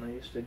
No jeszcze